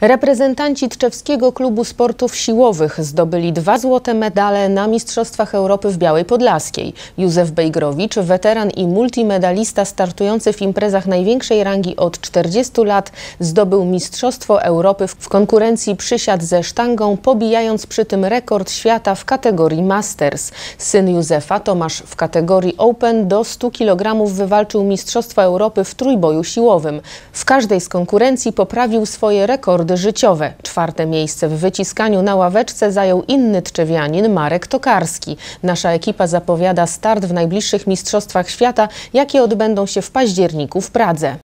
Reprezentanci Tczewskiego Klubu Sportów Siłowych zdobyli dwa złote medale na Mistrzostwach Europy w Białej Podlaskiej. Józef Bejgrowicz, weteran i multimedalista startujący w imprezach największej rangi od 40 lat, zdobył Mistrzostwo Europy w konkurencji przysiad ze sztangą, pobijając przy tym rekord świata w kategorii Masters. Syn Józefa, Tomasz, w kategorii Open do 100 kg wywalczył Mistrzostwo Europy w trójboju siłowym. W każdej z konkurencji poprawił swoje rekordy życiowe. Czwarte miejsce w wyciskaniu na ławeczce zajął inny tczewianin Marek Tokarski. Nasza ekipa zapowiada start w najbliższych Mistrzostwach Świata, jakie odbędą się w październiku w Pradze.